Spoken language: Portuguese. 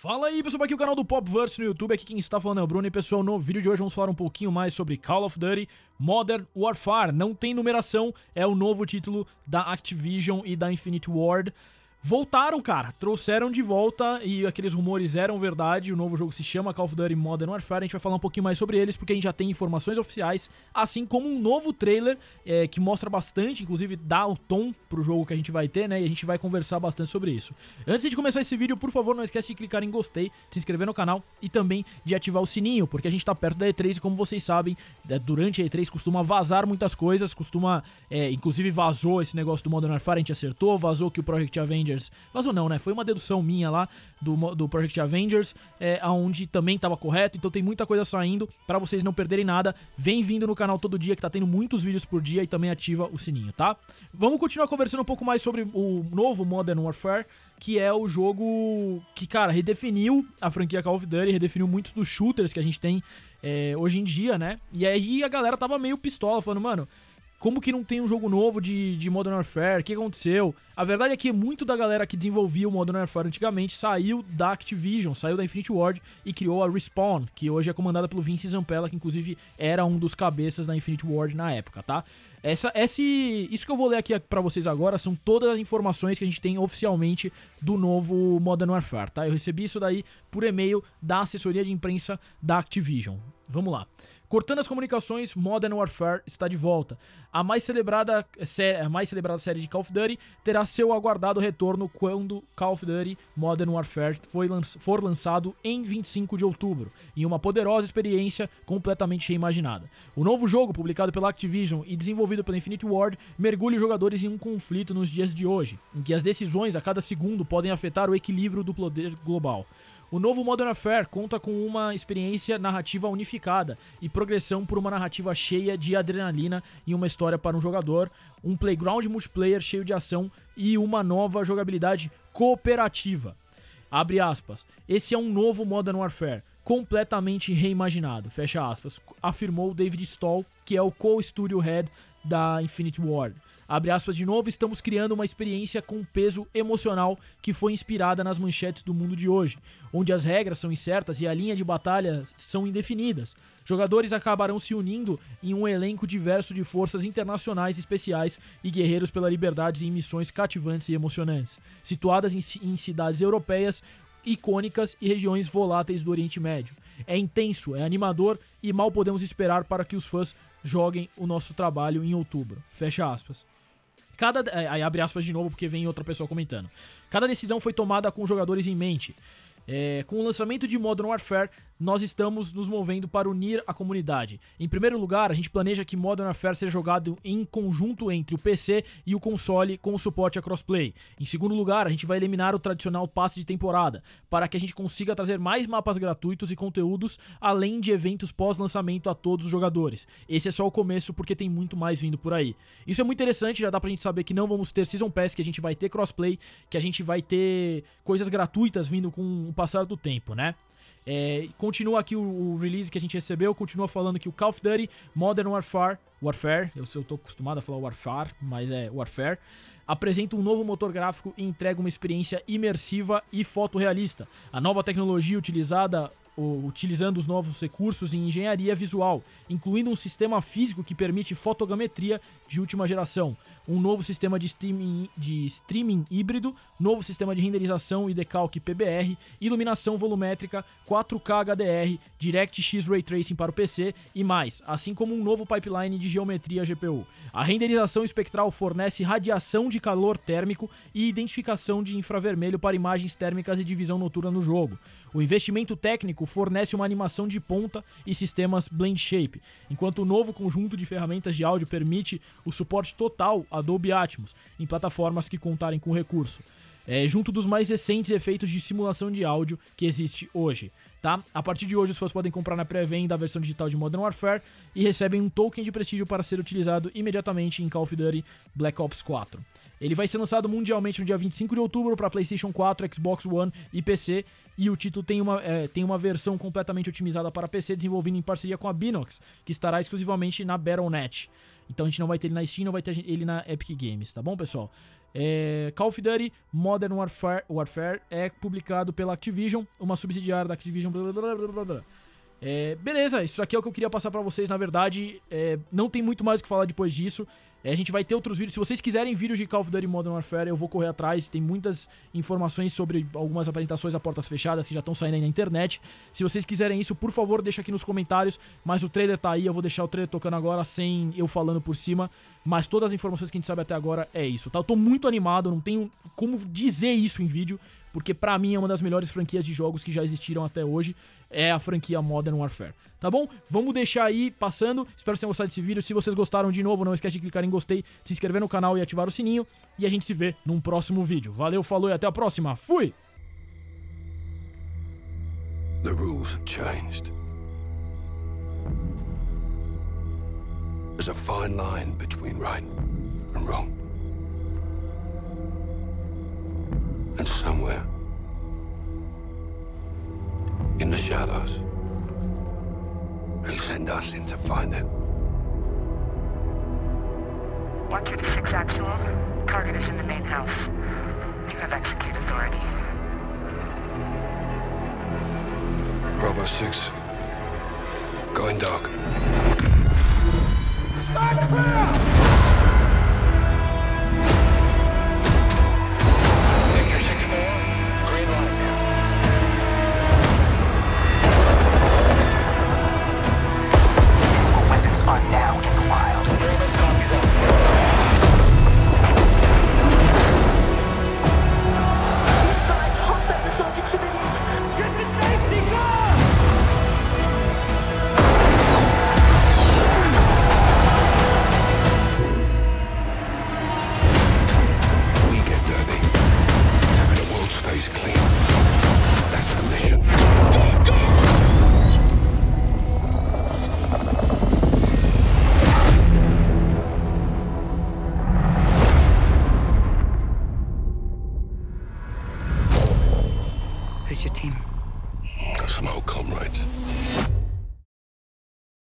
Fala aí pessoal, aqui é o canal do Popverse no YouTube, aqui quem está falando é o Bruno. E pessoal, no vídeo de hoje vamos falar um pouquinho mais sobre Call of Duty Modern Warfare, não tem numeração, é o novo título da Activision e da Infinite Ward, voltaram, cara. Trouxeram de volta e aqueles rumores eram verdade. O novo jogo se chama Call of Duty Modern Warfare. A gente vai falar um pouquinho mais sobre eles porque a gente já tem informações oficiais, assim como um novo trailer é, que mostra bastante, inclusive dá o tom pro jogo que a gente vai ter, né? E a gente vai conversar bastante sobre isso. Antes de começar esse vídeo, por favor, não esquece de clicar em gostei, se inscrever no canal e também de ativar o sininho, porque a gente tá perto da E3 e como vocês sabem, é, durante a E3 costuma vazar muitas coisas, costuma, é, inclusive vazou esse negócio do Modern Warfare, a gente acertou, vazou que o Project Avengers Avengers. Vazou não, né? Foi uma dedução minha lá do, do Project Avengers, é, aonde também estava correto. Então tem muita coisa saindo para vocês não perderem nada. Vem vindo no canal todo dia que tá tendo muitos vídeos por dia e também ativa o sininho, tá? Vamos continuar conversando um pouco mais sobre o novo Modern Warfare que é o jogo que, cara, redefiniu a franquia Call of Duty, redefiniu muitos dos shooters que a gente tem é, hoje em dia, né? E aí a galera tava meio pistola, falando, mano, como que não tem um jogo novo de, de Modern Warfare? O que aconteceu? A verdade é que muito da galera que desenvolvia o Modern Warfare antigamente saiu da Activision, saiu da Infinity Ward e criou a Respawn, que hoje é comandada pelo Vince Zampella, que inclusive era um dos cabeças da Infinity Ward na época, tá? Essa, esse, isso que eu vou ler aqui para vocês agora são todas as informações que a gente tem oficialmente do novo Modern Warfare, tá? Eu recebi isso daí por e-mail da assessoria de imprensa da Activision. Vamos lá. Cortando as comunicações, Modern Warfare está de volta. A mais celebrada, a mais celebrada série de Call of Duty terá seu aguardado retorno quando Call of Duty Modern Warfare for lançado em 25 de outubro, em uma poderosa experiência completamente reimaginada. O novo jogo, publicado pela Activision e desenvolvido pela Infinity Ward, mergulha os jogadores em um conflito nos dias de hoje, em que as decisões a cada segundo podem afetar o equilíbrio do poder global. O novo Modern Warfare conta com uma experiência narrativa unificada e progressão por uma narrativa cheia de adrenalina e uma história para um jogador, um playground multiplayer cheio de ação e uma nova jogabilidade cooperativa. Abre aspas. Esse é um novo Modern Warfare, completamente reimaginado, fecha aspas, afirmou David Stoll, que é o co-studio head da Infinity Ward. Abre aspas de novo, estamos criando uma experiência com peso emocional que foi inspirada nas manchetes do mundo de hoje, onde as regras são incertas e a linha de batalha são indefinidas. Jogadores acabarão se unindo em um elenco diverso de forças internacionais especiais e guerreiros pela liberdade em missões cativantes e emocionantes, situadas em, cidades europeias icônicas e regiões voláteis do Oriente Médio. É intenso, é animador e mal podemos esperar para que os fãs joguem o nosso trabalho em outubro. Fecha aspas. Cada, é, aí abre aspas de novo porque vem outra pessoa comentando. Cada decisão foi tomada com jogadores em mente. É, com o lançamento de Modern Warfare, nós estamos nos movendo para unir a comunidade. Em primeiro lugar, a gente planeja que Modern Warfare seja jogado em conjunto entre o PC e o console com o suporte a crossplay. Em segundo lugar, a gente vai eliminar o tradicional passe de temporada, para que a gente consiga trazer mais mapas gratuitos e conteúdos, além de eventos pós-lançamento a todos os jogadores. Esse é só o começo, porque tem muito mais vindo por aí. Isso é muito interessante, já dá pra gente saber que não vamos ter Season Pass, que a gente vai ter crossplay, que a gente vai ter coisas gratuitas vindo com o passar do tempo, né? É, continua aqui o, o, release que a gente recebeu, continua falando que o Call of Duty Modern Warfare, Warfare, eu, eu tô acostumado a falar Warfare, mas é Warfare, apresenta um novo motor gráfico e entrega uma experiência imersiva e fotorrealista. A nova tecnologia utilizada utilizando os novos recursos em engenharia visual, incluindo um sistema físico que permite fotogrametria de última geração, um novo sistema de streaming, de streaming híbrido, novo sistema de renderização e decalque PBR, iluminação volumétrica, 4K HDR, DirectX Ray Tracing para o PC e mais, assim como um novo pipeline de geometria GPU. A renderização espectral fornece radiação de calor térmico e identificação de infravermelho para imagens térmicas e divisão noturna no jogo. O investimento técnico fornece uma animação de ponta e sistemas Blend Shape, enquanto o novo conjunto de ferramentas de áudio permite o suporte total a Dolby Atmos em plataformas que contarem com o recurso. É, junto dos mais recentes efeitos de simulação de áudio que existe hoje. Tá? A partir de hoje, os fãs podem comprar na pré-venda a versão digital de Modern Warfare e recebem um token de prestígio para ser utilizado imediatamente em Call of Duty Black Ops 4. Ele vai ser lançado mundialmente no dia 25 de outubro para PlayStation 4, Xbox One e PC. E o título tem uma, é, tem uma versão completamente otimizada para PC, desenvolvida em parceria com a Binox, que estará exclusivamente na Battle.net. Então a gente não vai ter ele na Steam, não vai ter ele na Epic Games, tá bom, pessoal? É, Call of Duty Modern Warfare, Warfare é publicado pela Activision, uma subsidiária da Activision. Blá, blá, blá, blá, blá. É, beleza, isso aqui é o que eu queria passar pra vocês. Na verdade, é, não tem muito mais o que falar depois disso. É, a gente vai ter outros vídeos. Se vocês quiserem vídeos de Call of Duty Modern Warfare, eu vou correr atrás. Tem muitas informações sobre algumas apresentações a portas fechadas que já estão saindo aí na internet. Se vocês quiserem isso, por favor, deixa aqui nos comentários. Mas o trailer tá aí, eu vou deixar o trailer tocando agora sem eu falando por cima. Mas todas as informações que a gente sabe até agora é isso, tá? Eu tô muito animado, não tenho como dizer isso em vídeo porque pra mim é uma das melhores franquias de jogos que já existiram até hoje, é a franquia Modern Warfare. Tá bom? Vamos deixar aí passando. Espero que vocês tenham gostado desse vídeo. Se vocês gostaram de novo, não esquece de clicar em gostei, se inscrever no canal e ativar o sininho. E a gente se vê num próximo vídeo. Valeu, falou e até a próxima. Fui! The rules have changed. There's a fine line between right and wrong. Somewhere, in the shadows, they send us in to find it. 126 actual. Target is in the main house. You have execute authority. Bravo 6. Going dark. Weapons